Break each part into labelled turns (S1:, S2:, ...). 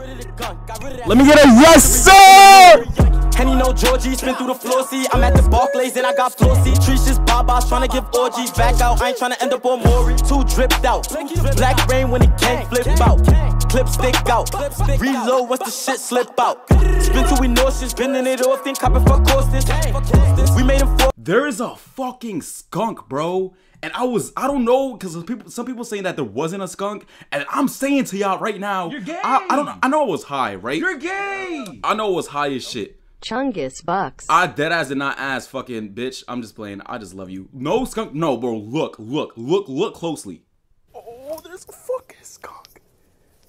S1: Let me get a yes, sir!
S2: Henny no Georgie, spin through the floor, see I'm at the Barclays and I got floor seat Trees Babas trying to give orgies back out. I ain't trying to end up on Maury. Two dripped out, black rain when it can't flip out Clip stick out, reload once the shit slip out Spin till we nauseous, bending it off, think copping for courses We made him fall
S1: There is a fucking skunk, bro and I was, I don't know, because people, some people saying that there wasn't a skunk, and I'm saying to y'all right now,
S3: You're gay.
S1: I, I don't, I know it was high, right?
S3: You're gay.
S1: I know it was high as shit.
S4: Chungus Bucks.
S1: I dead ass did not ask fucking bitch. I'm just playing. I just love you. No skunk. No, bro. Look, look, look, look closely.
S5: Oh, there's a fucking skunk.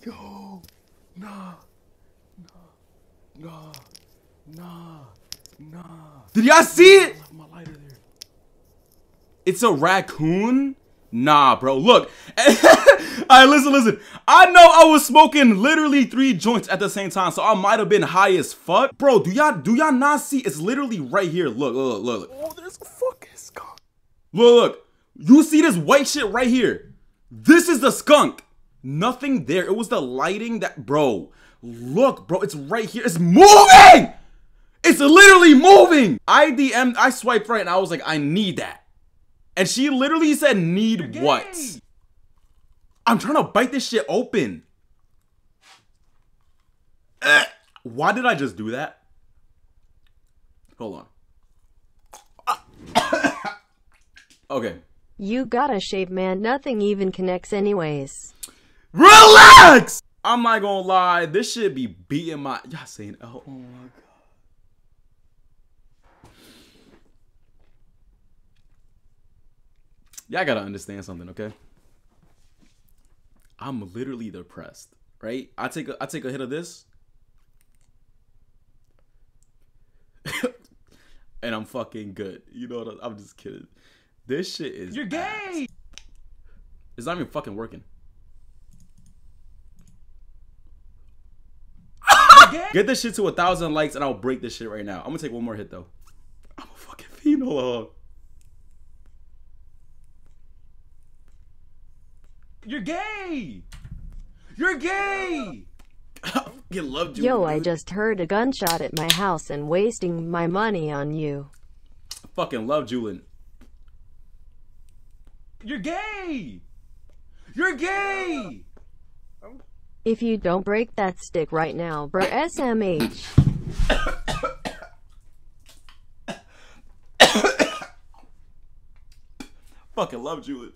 S5: Yo, nah, nah, nah, nah, nah.
S1: Did y'all see it?
S5: My lighter there.
S1: It's a raccoon? Nah, bro. Look. Alright, listen, listen. I know I was smoking literally three joints at the same time, so I might have been high as fuck. Bro, do y'all do y'all not see? It's literally right here. Look, look, look, look.
S5: Oh, there's a fucking skunk.
S1: Look, look. You see this white shit right here? This is the skunk. Nothing there. It was the lighting that, bro. Look, bro. It's right here. It's moving. It's literally moving. I DM. I swiped right, and I was like, I need that. And she literally said, "Need what?" I'm trying to bite this shit open. Eh. Why did I just do that? Hold on. okay.
S4: You gotta shave, man. Nothing even connects, anyways.
S1: Relax! I'm not gonna lie, this shit be beating my. Y'all saying, oh, oh my god. Y'all gotta understand something, okay? I'm literally depressed, right? I take a I take a hit of this, and I'm fucking good. You know what? I'm just kidding. This shit is.
S3: You're gay.
S1: ass. It's not even fucking working. Get this shit to a thousand likes and I'll break this shit right now. I'm gonna take one more hit though. I'm a fucking fiend. Hold on.
S3: You're gay. You're gay.
S1: You loved you.
S4: Yo, I just heard a gunshot at my house and wasting my money on you.
S1: fucking love Julian.
S3: You're gay. You're gay.
S4: If you don't break that stick right now, bro, SMH.
S1: Fucking love Julian.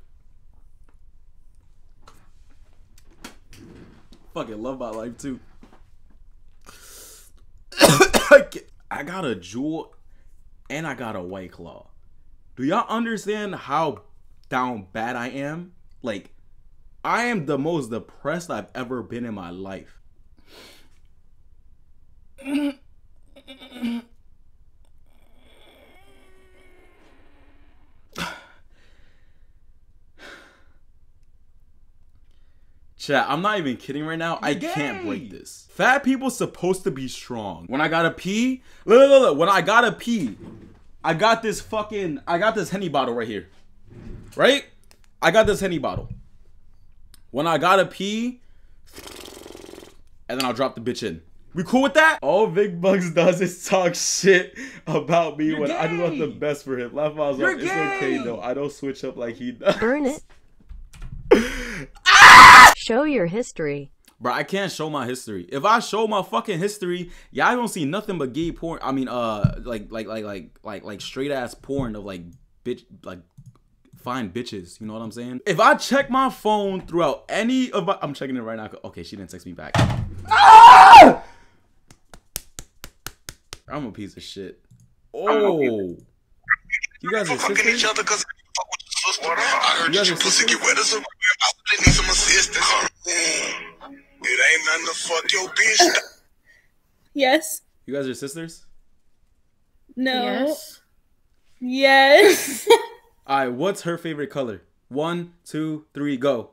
S1: Fucking love my life too. I got a Juul and I got a white claw. Do y'all understand how down bad I am? Like, I am the most depressed I've ever been in my life. Chat, I'm not even kidding right now. I can't break this. Fat people supposed to be strong. When I gotta pee, look, look, look, look. When I gotta pee, I got this fucking, I got this henny bottle right here, right? I got this henny bottle. When I gotta pee, and then I'll drop the bitch in. We cool with that? All Big Bugs does is talk shit about me
S3: You're
S1: when I just want the best for him. Laugh out
S3: You're.
S1: It's okay though. I don't switch up like he does.
S4: Burn it. Show your history.
S1: Bro, I can't show my history. If I show my fucking history, y'all don't see nothing but gay porn. I mean, uh, like, like, like, like, like, like straight ass porn of like bitch, like fine bitches. You know what I'm saying? If I check my phone throughout any of my, I'm checking it right now. Okay, she didn't text me back. Ah! I'm a piece of shit. Oh, you guys are
S6: fucking
S1: sisters?
S6: each other because fuck with your sister. I heard
S1: You guys
S6: that
S1: are
S6: your pussy get wet as a I really need some assistance. It ain't nothing to fuck your bitch.
S7: Yes.
S1: You guys are sisters?
S7: No.
S8: Yes.
S7: Yes.
S1: All right. What's her favorite color? One, two, three, go.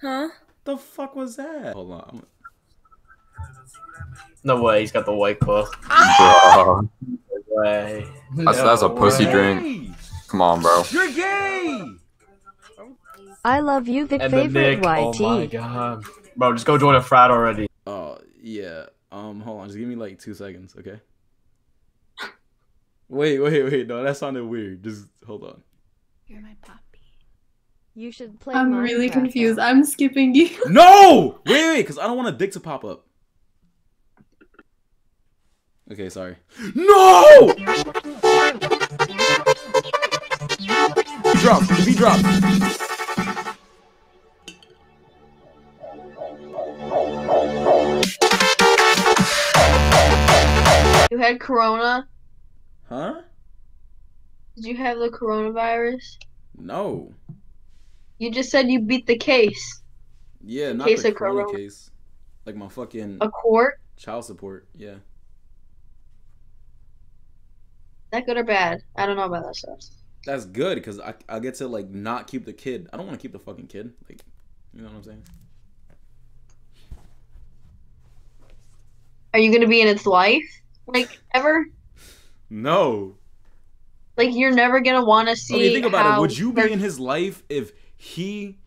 S7: huh?
S1: The fuck was that? Hold on. I'm-
S9: No way, he's got the white claw.
S10: Bro,
S9: No way.
S10: that's, that's a
S9: No
S10: pussy
S9: way.
S10: drink. Come on, bro.
S3: You're gay.
S4: I love you, the
S9: And the
S4: favorite
S9: Nick, oh my
S4: YT.
S9: god. Bro, just go join a frat already.
S1: Oh, yeah. Um. Hold on. Just give me like two seconds, okay? Wait, wait, wait. No, that sounded weird. Just hold on.
S8: You're my puppy.
S4: You should play.
S8: I'm really confused.
S4: now.
S8: I'm skipping you.
S1: No! Wait, wait, because I don't want a dick to pop up. Okay, sorry. No! Drop. V drop.
S7: You had corona?
S1: Huh?
S7: Did you have the coronavirus?
S1: No.
S7: You just said you beat the case.
S1: Yeah, not
S7: Case
S1: the corona
S7: corona.
S1: case. Like my fucking
S7: A court?
S1: child support. Yeah.
S7: That good or bad? I don't know about that stuff.
S1: That's good because I, I get to like not keep the kid. I don't want to keep the fucking kid. Like, you know what I'm saying?
S7: Are you gonna be in its life? Like ever?
S1: No.
S7: Like you're never gonna want to see.
S1: Okay, think about it. Would you be in his life if he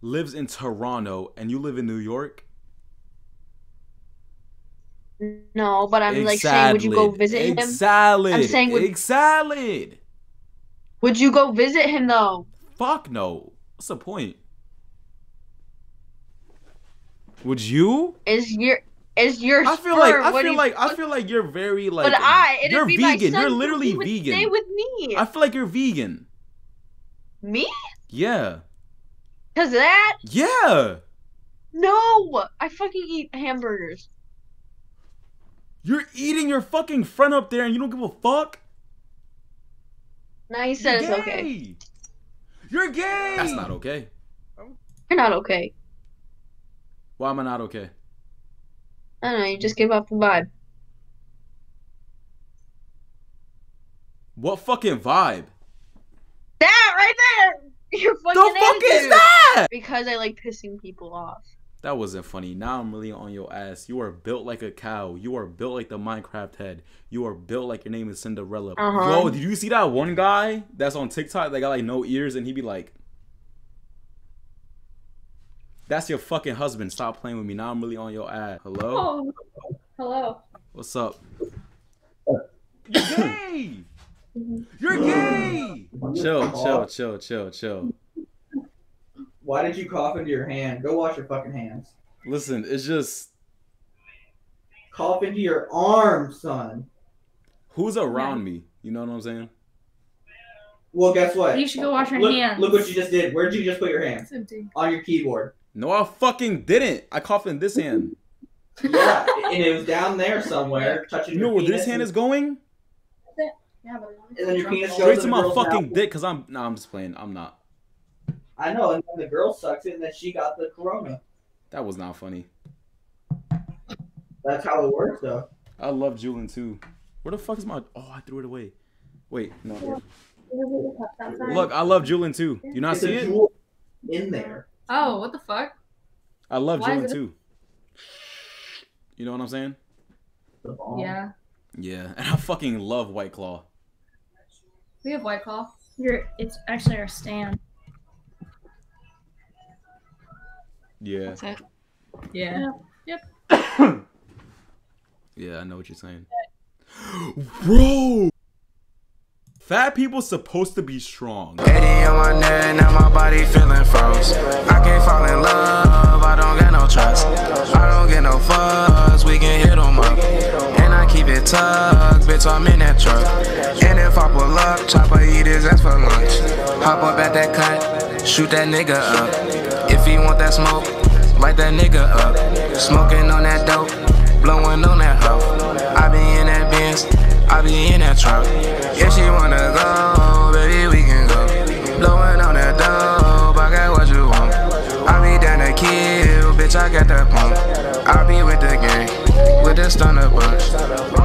S1: lives in Toronto and you live in New York?
S7: No, but I'm like saying, would you go visit him?
S1: salad.
S7: I'm saying, would,
S1: salad.
S7: would you go visit him though?
S1: Fuck no. What's the point? Would you?
S7: Is your is your
S1: I feel like I
S7: what
S1: feel
S7: you-
S1: like I feel like you're very like
S7: But I, it'd
S1: you're vegan.
S7: son,
S1: You're
S7: so
S1: literally
S7: would
S1: vegan.
S7: Stay with me.
S1: I feel like you're vegan.
S7: Me?
S1: Yeah.
S7: Cause of that?
S1: Yeah.
S7: No, I fucking eat hamburgers.
S1: You're eating your fucking friend up there and you don't give a fuck?
S7: Now you said
S3: You're
S7: it's okay.
S3: You're gay.
S1: That's not okay.
S7: You're not okay.
S1: Why am I not okay?
S7: I don't know. You just give off the vibe.
S1: What fucking vibe?
S7: That right there. Your fucking
S1: The fuck is that?
S7: Because I like pissing people off.
S1: That wasn't funny. Now I'm really on your ass. You are built like a cow. You are built like the Minecraft head. You are built like your name is Cinderella.
S7: Uh-huh.
S1: Yo, did you see that one guy that's on TikTok that got like no ears and he'd be like, That's your fucking husband. Stop playing with me. Now I'm really on your ad. Hello?
S8: Oh, hello.
S1: What's up?
S3: You're gay. You're gay.
S1: Chill, chill, chill, chill, chill.
S11: Why did you cough into your hand? Go wash your fucking hands.
S1: Listen, it's just
S11: Cough into your arm, son.
S1: who's around me. You know what I'm saying?
S11: Well, guess what?
S8: You should go wash your
S11: look,
S8: hands.
S11: Look what you just did. Where'd you just put your hands?
S8: It's empty.
S11: On your keyboard.
S1: No, I fucking didn't. I coughed in this hand.
S11: Yeah, and it was down there somewhere, touching
S1: You know
S11: your
S1: where this
S11: penis,
S1: hand
S11: and-
S1: is going?
S8: Yeah, but
S11: And then your penis goes
S1: Straight to my fucking
S11: mouth.
S1: dick, cause I'm nah, I'm just playing. I'm not.
S11: I know, and then the girl sucks it, and then she got the corona.
S1: That was not funny.
S11: That's how it works, though.
S1: I love Julian too. Where the fuck is my? Oh, I threw it away. Wait, no. Look, I love Julian too. You not
S11: It's
S1: see it?
S11: in there.
S8: Oh, what the fuck?
S1: I love
S8: Why is it-
S1: too. You know what I'm saying?
S8: Yeah.
S1: Yeah, and I fucking love White Claw.
S8: We have White Claw. You're, it's actually our stand.
S1: Yeah,
S8: That's it. Yeah. Yep.
S1: yeah, I know what you're saying. Bro, fat people supposed to be strong.
S12: 80 on my neck, now my body feeling froze. I can't fall in love, I don't get no trust. I don't get no fuss, we can hit 'em up. And I keep it tucked, bitch, I'm in that truck. And if I pull up, chopper eat his ass for lunch. Hop up at that cut, shoot that nigga up. If he want that smoke, light that nigga up. Smoking on that dope, blowing on that hoe. I be in that Benz, I be in that truck. If she wanna go, baby, we can go. Blowing on that dope, I got what you want. I be down to kill, bitch, I got that pump. I be with the gang, with the stunner bunch.